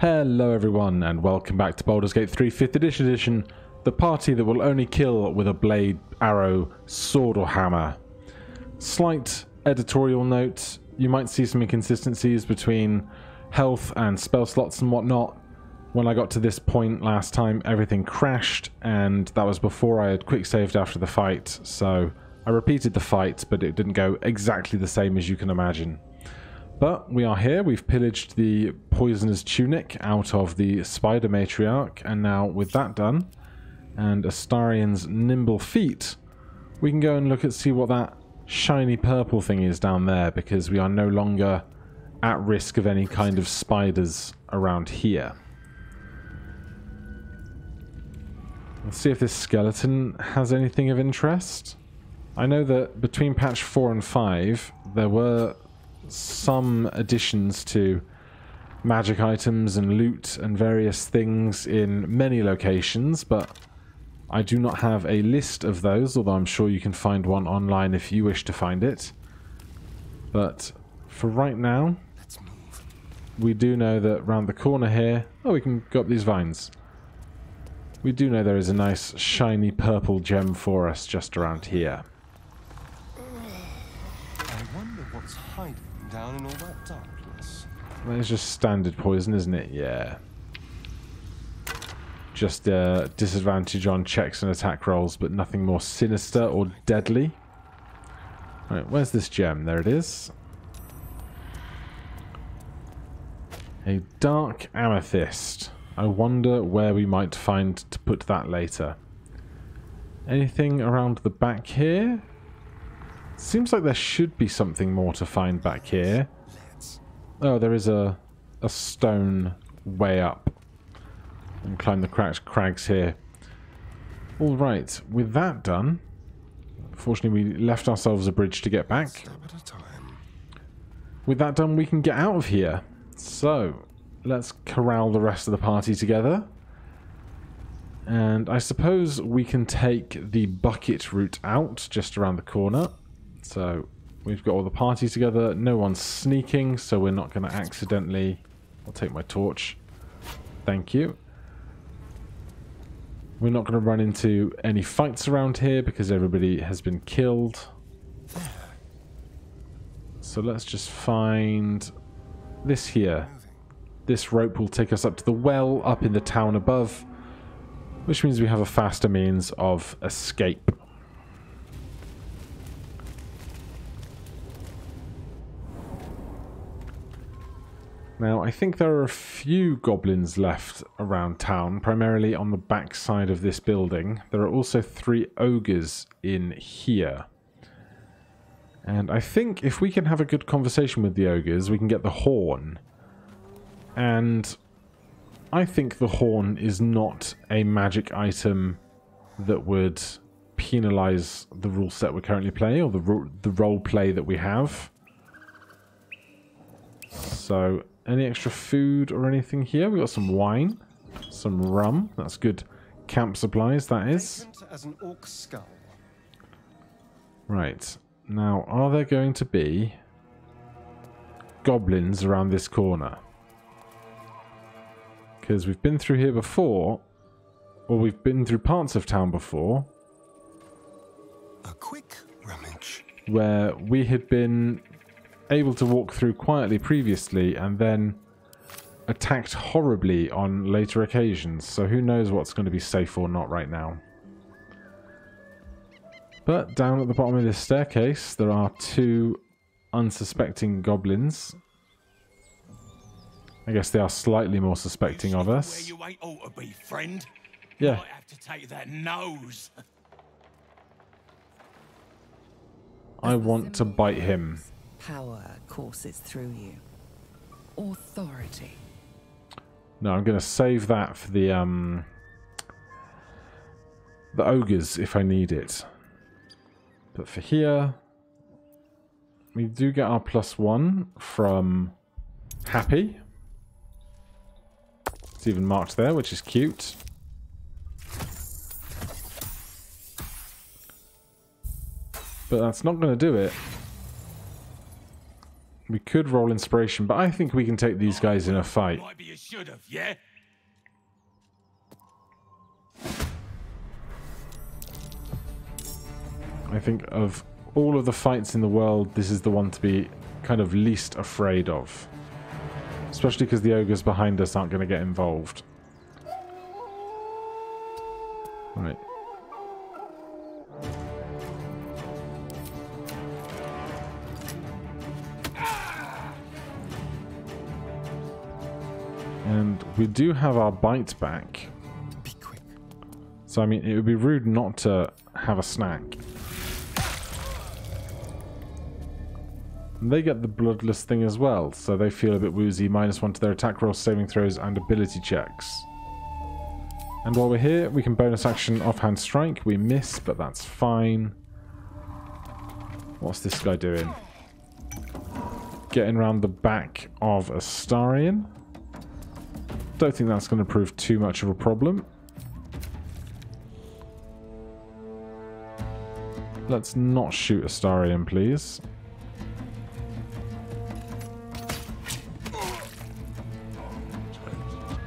Hello everyone and welcome back to Baldur's Gate 3 5th edition edition, the party that will only kill with a blade, arrow, sword or hammer. Slight editorial note, you might see some inconsistencies between health and spell slots and whatnot. When I got to this point last time everything crashed and that was before I had quick saved after the fight so I repeated the fight but it didn't go exactly the same as you can imagine. But we are here, we've pillaged the Poisoner's Tunic out of the Spider Matriarch, and now with that done, and Astarion's Nimble Feet, we can go and look at see what that shiny purple thing is down there, because we are no longer at risk of any kind of spiders around here. Let's see if this skeleton has anything of interest. I know that between patch 4 and 5, there were some additions to magic items and loot and various things in many locations, but I do not have a list of those, although I'm sure you can find one online if you wish to find it. But for right now, we do know that round the corner here... Oh, we can go up these vines. We do know there is a nice shiny purple gem for us just around here. Down in all that darkness. That is just standard poison, isn't it? Yeah. Just a uh, disadvantage on checks and attack rolls, but nothing more sinister or deadly. Right, where's this gem? There it is. A dark amethyst. I wonder where we might find to put that later. Anything around the back here? Seems like there should be something more to find back here. Oh, there is a, a stone way up. And climb the cracked crags here. Alright, with that done... Fortunately, we left ourselves a bridge to get back. With that done, we can get out of here. So, let's corral the rest of the party together. And I suppose we can take the bucket route out, just around the corner. So we've got all the party together. No one's sneaking, so we're not going to accidentally... I'll take my torch. Thank you. We're not going to run into any fights around here because everybody has been killed. So let's just find this here. This rope will take us up to the well up in the town above, which means we have a faster means of escape. Now, I think there are a few goblins left around town, primarily on the back side of this building. There are also three ogres in here. And I think if we can have a good conversation with the ogres, we can get the horn. And I think the horn is not a magic item that would penalize the rule set we're currently playing, or the, the role play that we have. So any extra food or anything here? We got some wine, some rum. That's good camp supplies, that is. Right. Now, are there going to be goblins around this corner? Because we've been through here before, or we've been through parts of town before. A quick rummage. Where we had been able to walk through quietly previously and then attacked horribly on later occasions, so who knows what's going to be safe or not right now. But down at the bottom of this staircase, there are two unsuspecting goblins. I guess they are slightly more suspecting of us. Where you ain't ought to be, friend. Yeah. Might have to take that nose. I want to bite him. Power courses through you. Authority. No, I'm going to save that for the um the ogres if I need it. But for here, we do get our plus one from Happy. It's even marked there, which is cute. But that's not going to do it. We could roll inspiration, but I think we can take these guys in a fight. Might be you should have, yeah? I think of all of the fights in the world, this is the one to be kind of least afraid of. Especially because the ogres behind us aren't going to get involved. We do have our bite back. Be quick. So, I mean, it would be rude not to have a snack. And they get the bloodless thing as well, so they feel a bit woozy. Minus one to their attack rolls, saving throws, and ability checks. And while we're here, we can bonus action offhand strike. We miss, but that's fine. What's this guy doing? Getting around the back of Astarion. Don't think that's going to prove too much of a problem. Let's not shoot Astarion, please.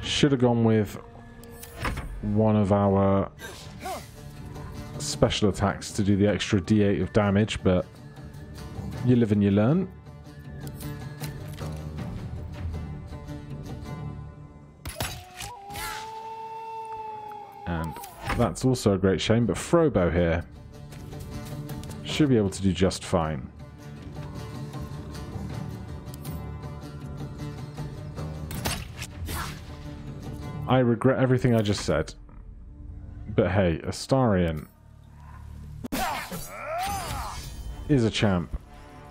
Should have gone with one of our special attacks to do the extra d8 of damage, but you live and you learn. That's also a great shame, but Frobo here should be able to do just fine. I regret everything I just said. But hey, Astarion is a champ.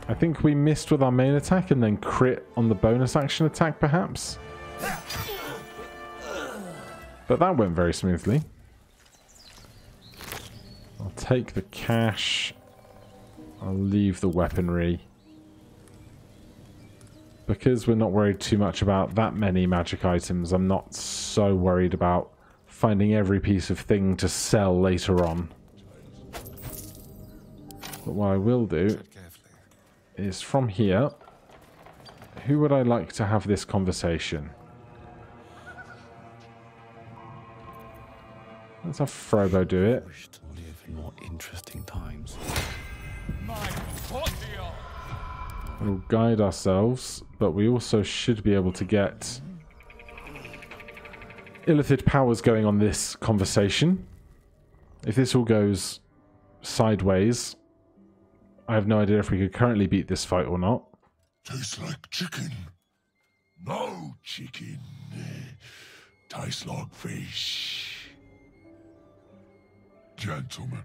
I think we missed with our main attack and then crit on the bonus action attack, perhaps. But that went very smoothly. I'll take the cash. I'll leave the weaponry. Because we're not worried too much about that many magic items, I'm not so worried about finding every piece of thing to sell later on. But what I will do is from here, who would I like to have this conversation? Let's have Frobo do it. Wish to live in more interesting times. My potio! We'll guide ourselves, but we also should be able to get illithid powers going on this conversation. If this all goes sideways, I have no idea if we could currently beat this fight or not. Tastes like chicken. No chicken. Tastes like fish. Gentlemen,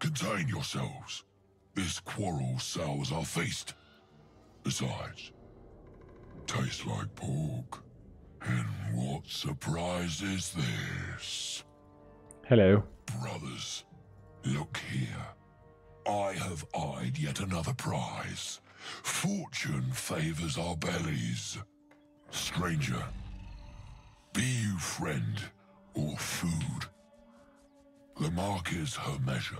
contain yourselves. This quarrel sours our feast. Besides, tastes like pork. And what surprise is this? Hello. Brothers, look here. I have eyed yet another prize. Fortune favors our bellies. Stranger, be you friend or food. The mark is her measure.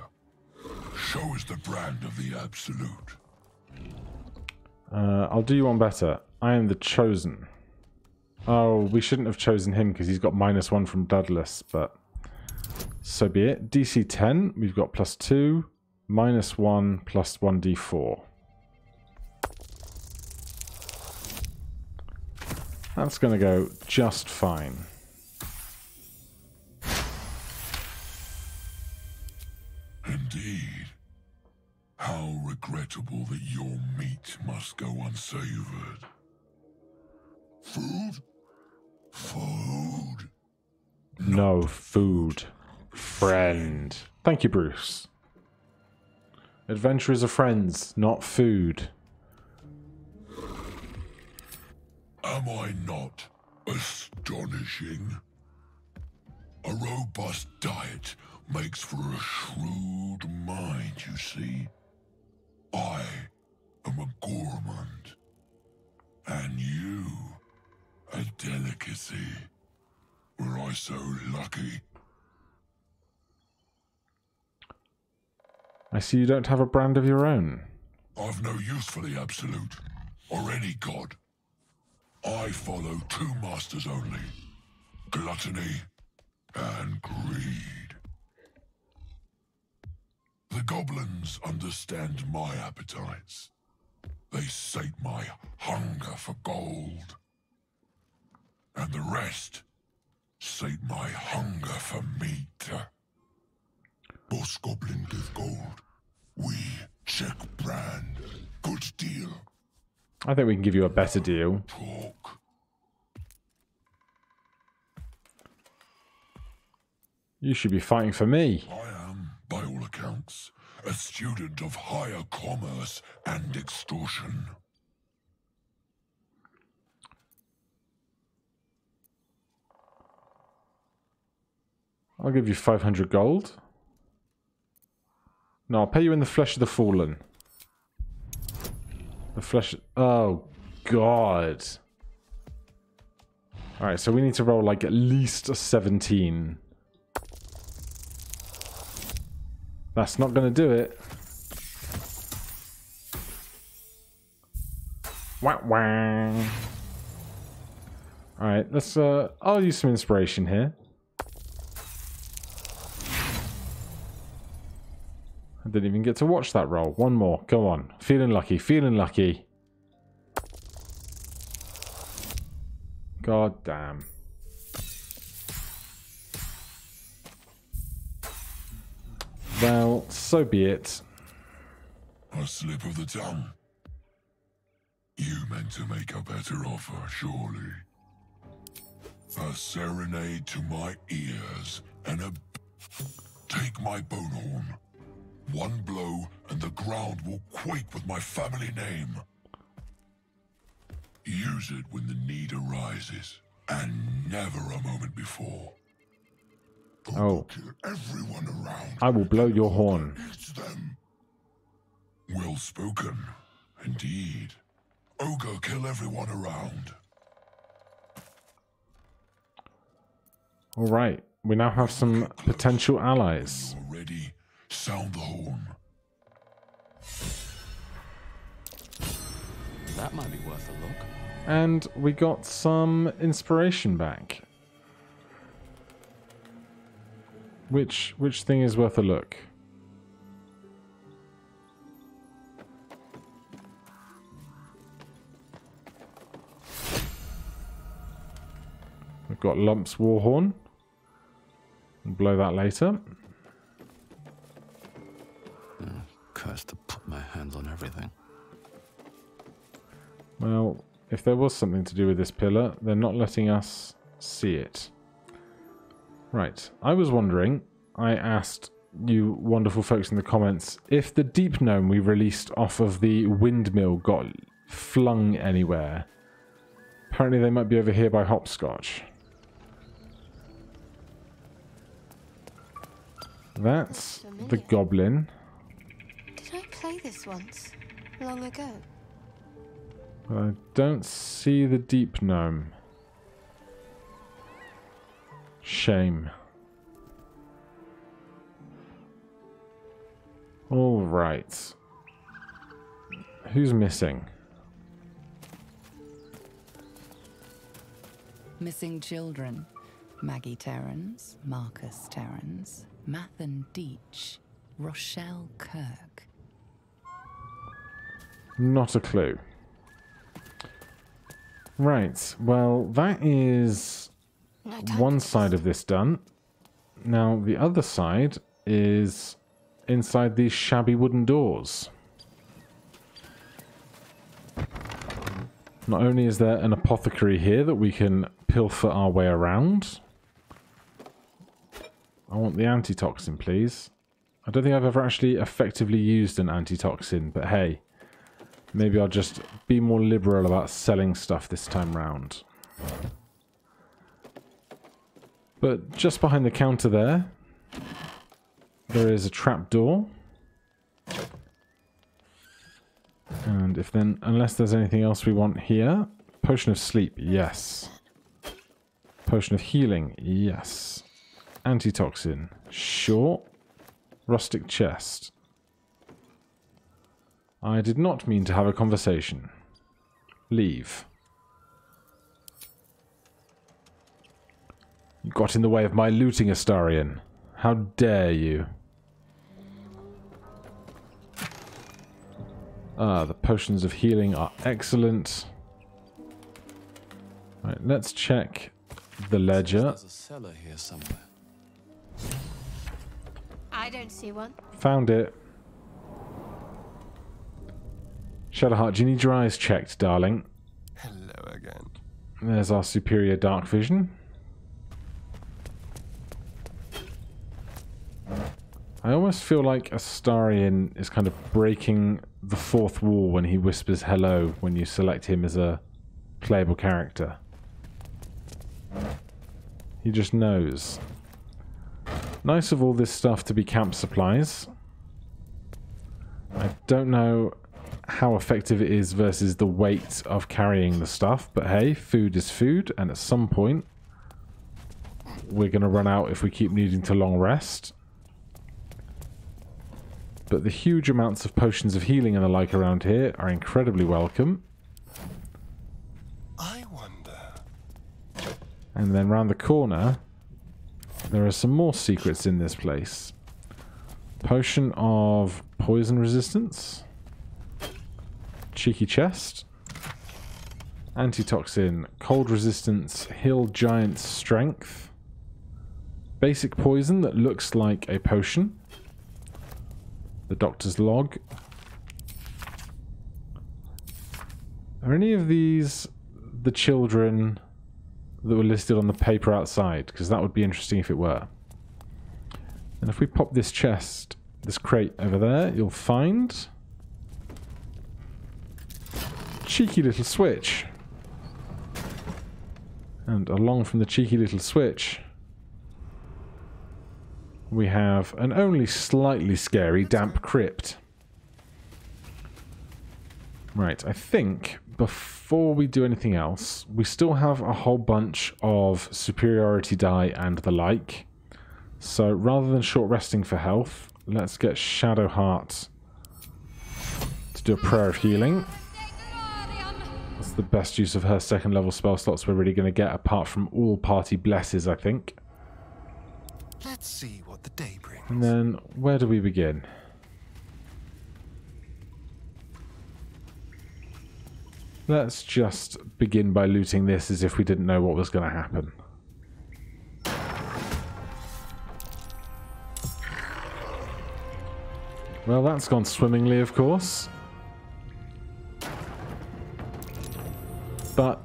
Show us the brand of the absolute. Uh, I'll do you one better. I am the chosen. Oh, we shouldn't have chosen him because he's got minus one from Douglas, but so be it. DC 10, we've got plus two, minus one, plus one d4. That's going to go just fine. Regrettable that your meat must go unsavored. Food? Food? No food. Friend. Thank you, Bruce. Adventurers are friends, not food. Am I not astonishing? A robust diet makes for a shrewd mind, you see. I am a gourmand. And you, a delicacy. Were I so lucky? I see you don't have a brand of your own. I've no use for the absolute. or any god. I follow two masters only gluttony and greed. The goblins understand my appetites. They sate my hunger for gold. And the rest sate my hunger for meat. Boss Goblin give gold. We check brand. Good deal. I think we can give you a better deal. Talk. You should be fighting for me. I am, by all accounts, a student of higher commerce and extortion. I'll give you 500 gold. No, I'll pay you in the flesh of the fallen. The flesh... Oh, God. Alright, so we need to roll like at least a 17. That's not going to do it. Wah wah. Alright, let's, uh, I'll use some inspiration here. I didn't even get to watch that roll. One more. Go on. Feeling lucky. Feeling lucky. God damn. Well, so be it. A slip of the tongue. You meant to make a better offer, surely. A serenade to my ears and a... Take my bone horn. One blow and the ground will quake with my family name. Use it when the need arises, and never a moment before. Oh. Go Oh. kill everyone around. I will blow your horn. Them. Well spoken, indeed. Oh, Ogre, kill everyone around. Alright. We now have some potential allies. Ready. Sound the horn. That might be worth a look. And we got some inspiration back. Which which thing is worth a look? We've got Lump's Warhorn. We'll blow that later. Mm, Curse to put my hands on everything. Well, if there was something to do with this pillar, they're not letting us see it. Right. I was wondering, I asked you wonderful folks in the comments, if the deep gnome we released off of the windmill got flung anywhere. Apparently they might be over here by Hopscotch. That's the goblin. Did I play this once? Long ago? I don't see the deep gnome. Shame. All right. Who's missing? Missing children. Maggie Terrans, Marcus Terrans, Mathan Deach, Rochelle Kirk. Not a clue. Right. Well, that is one side of this done. Now, the other side is inside these shabby wooden doors. Not only is there an apothecary here that we can pilfer our way around. I want the antitoxin, please. I don't think I've ever actually effectively used an antitoxin, but hey, maybe I'll just be more liberal about selling stuff this time round. But just behind the counter there, there is a trap door. And if then, unless there's anything else we want here, potion of sleep, yes. Potion of healing, yes. Antitoxin, sure. Rustic chest. I did not mean to have a conversation. Leave. You got in the way of my looting, Astarion. How dare you? Ah, the potions of healing are excellent. Right, let's check the ledger. There's a cellar here somewhere. I don't see one. Found it. Shadowheart, do you need your eyes checked, darling? Hello again. There's our superior dark vision. I almost feel like Astarion is kind of breaking the fourth wall when he whispers hello when you select him as a playable character. He just knows. Nice of all this stuff to be camp supplies. I don't know how effective it is versus the weight of carrying the stuff, but hey, food is food, and at some point we're going to run out if we keep needing to long rest. But the huge amounts of potions of healing and the like around here are incredibly welcome. I wonder. And then round the corner, there are some more secrets in this place. Potion of poison resistance. Cheeky chest. Antitoxin. Cold resistance. Hill giant strength. Basic poison that looks like a potion. The doctor's log. Are any of these the children that were listed on the paper outside? Because that would be interesting if it were. And if we pop this chest, this crate over there, you'll find... Cheeky little switch. And along from the cheeky little switch, we have an only slightly scary damp crypt. Right, I think before we do anything else, we still have a whole bunch of superiority die and the like. So rather than short resting for health, let's get Shadowheart to do a prayer of healing. That's the best use of her second level spell slots we're really going to get apart from all party blesses, I think. Let's see the day brings. And then, where do we begin? Let's just begin by looting this as if we didn't know what was going to happen. Well, that's gone swimmingly, of course. But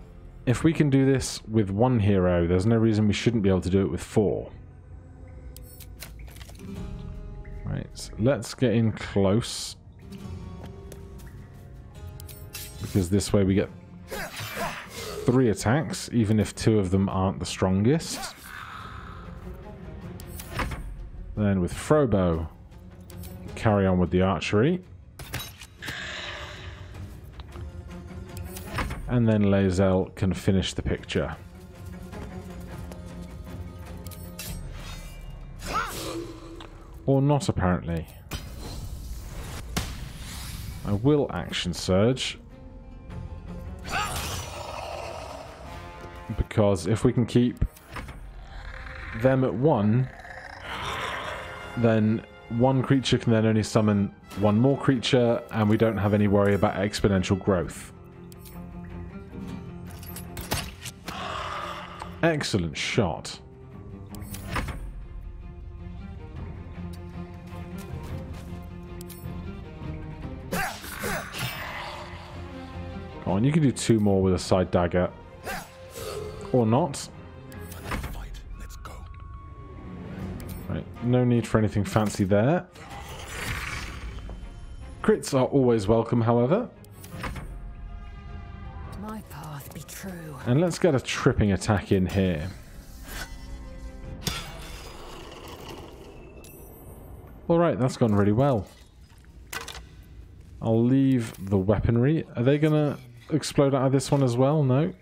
if we can do this with one hero, there's no reason we shouldn't be able to do it with four. Let's get in close. Because this way we get three attacks, even if two of them aren't the strongest. Then with Frobo, carry on with the archery. And then Lae'zel can finish the picture. Or not, apparently. I will action surge. Because if we can keep them at one, then one creature can then only summon one more creature, and we don't have any worry about exponential growth. Excellent shot. Come on, you can do two more with a side dagger. Or not. Fight. Let's go. Right, no need for anything fancy there. Crits are always welcome, however. My path be true. And let's get a tripping attack in here. Alright, that's gone really well. I'll leave the weaponry. Are they gonna explode out of this one as well? No.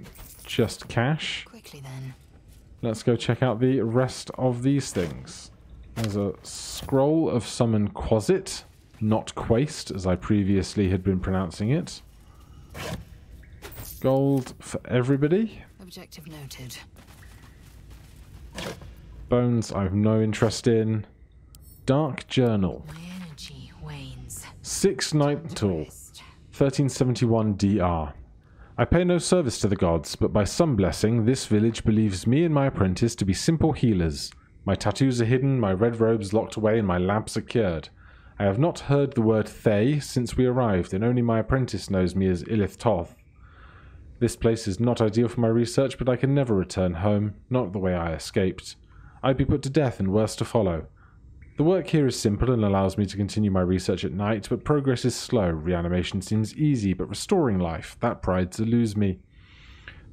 Just cash. Quickly then. Let's go check out the rest of these things. There's a scroll of summon Quasit, not Quaist, as I previously had been pronouncing it. Gold for everybody. Objective noted. Bones I have no interest in. Dark Journal. My energy wanes. 6 Nightal. Rest. 1371 DR. I pay no service to the gods, but by some blessing, this village believes me and my apprentice to be simple healers. My tattoos are hidden, my red robes locked away, and my lab secured. I have not heard the word Thay since we arrived, and only my apprentice knows me as Ilith Toth. This place is not ideal for my research, but I can never return home, not the way I escaped. I'd be put to death and worse to follow. The work here is simple and allows me to continue my research at night, but progress is slow. Reanimation seems easy, but restoring life, that prides eludes me.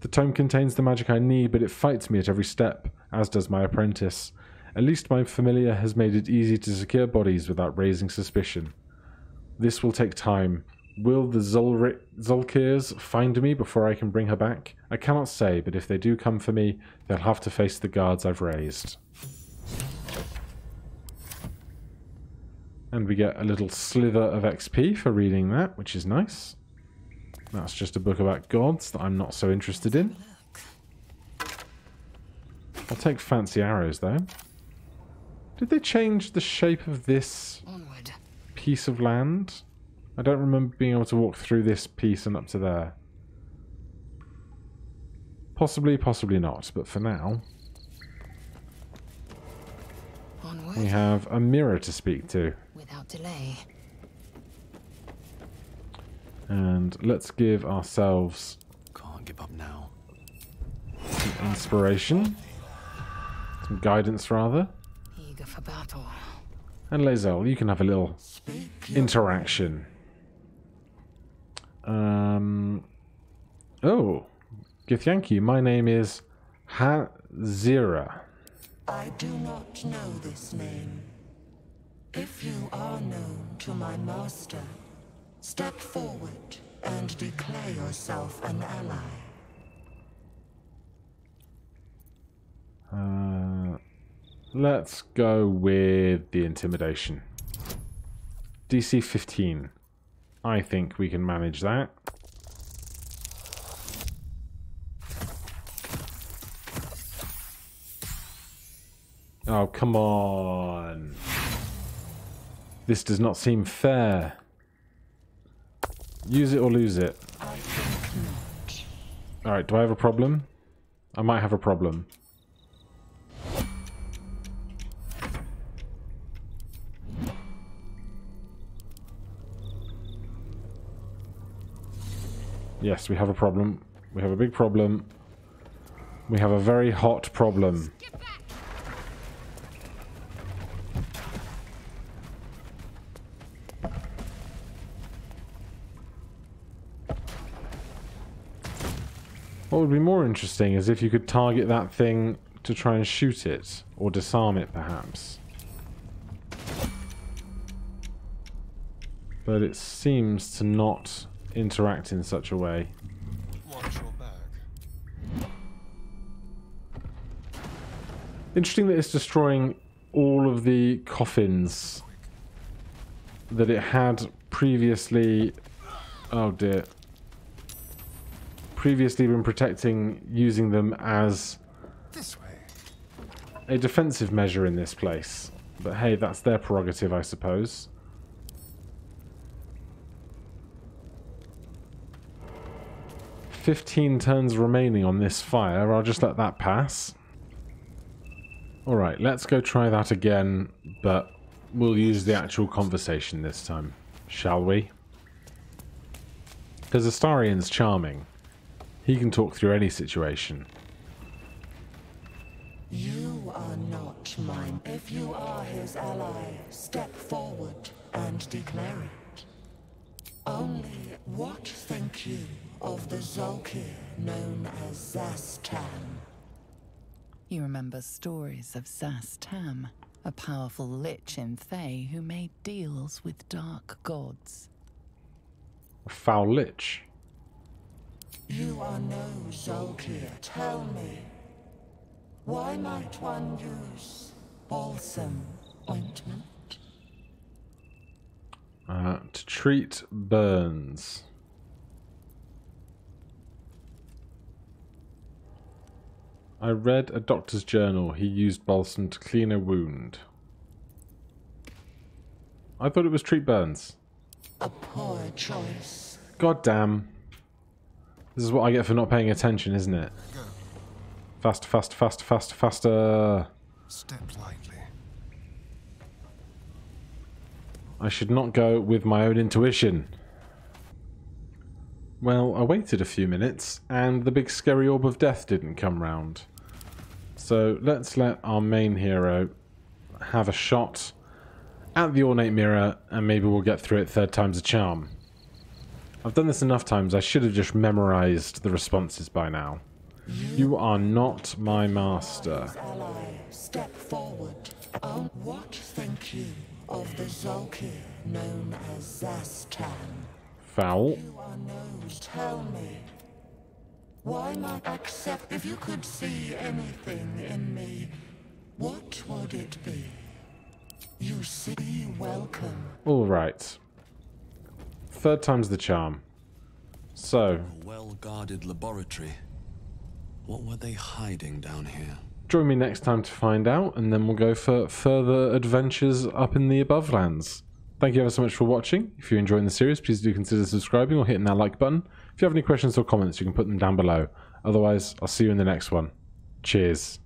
The tome contains the magic I need, but it fights me at every step, as does my apprentice. At least my familiar has made it easy to secure bodies without raising suspicion. This will take time. Will the Zulri- Zulkirs find me before I can bring her back? I cannot say, but if they do come for me, they'll have to face the guards I've raised. And we get a little slither of XP for reading that, which is nice. That's just a book about gods that I'm not so interested in. I'll take fancy arrows though. Did they change the shape of this Onward. piece of land? I don't remember being able to walk through this piece and up to there. Possibly, possibly not, but for now, Onward. we have a mirror to speak to. Without delay. And let's give ourselves Can't give up now. some inspiration. Some guidance, rather. Eager for battle. And Lae'zel, you can have a little interaction. Um. Oh, Githyanki, my name is Hazira. I do not know this name. If you are known to my master, step forward and declare yourself an ally. Uh, let's go with the intimidation. DC 15. I think we can manage that. Oh, come on. This does not seem fair. Use it or lose it. Alright, do I have a problem? I might have a problem. Yes, we have a problem. We have a big problem. We have a very hot problem. What would be more interesting is if you could target that thing to try and shoot it, or disarm it perhaps. But it seems to not interact in such a way. Watch your back. Interesting that it's destroying all of the coffins that it had previously. Oh dear. Previously been protecting using them as This way. a defensive measure in this place. But hey, that's their prerogative, I suppose. Fifteen turns remaining on this fire. I'll just let that pass. Alright, let's go try that again, but we'll use the actual conversation this time, shall we? Because Astarion's charming. He can talk through any situation. You are not mine. If you are his ally, step forward and declare it. Only what think you of the Zulkir known as Szass Tam? You remember stories of Szass Tam, a powerful lich in Thay who made deals with dark gods. A foul lich. You are no Zulkir. Tell me, why might one use balsam ointment? Uh, to treat burns. I read a doctor's journal. He used balsam to clean a wound. I thought it was treat burns. A poor choice. God damn. This is what I get for not paying attention, isn't it? Go. Faster, faster, faster, faster, faster. Step lightly. I should not go with my own intuition. Well, I waited a few minutes, and the big scary orb of death didn't come round. So let's let our main hero have a shot at the ornate mirror, and maybe we'll get through it third time's a charm. I've done this enough times, I should have just memorized the responses by now. You are not my master. Step forward. Oh, what think you of the Zulkir known as Szass Tam? Foul. You are knows. Tell me. Why not accept if you could see anything in me? What would it be? You see, welcome. Alright. Third time's the charm. So, A well guarded laboratory. What were they hiding down here? join me next time to find out, and then we'll go for further adventures up in the above lands. Thank you ever so much for watching. If you're enjoying the series, please do consider subscribing or hitting that like button. If you have any questions or comments, you can put them down below. Otherwise, I'll see you in the next one. Cheers.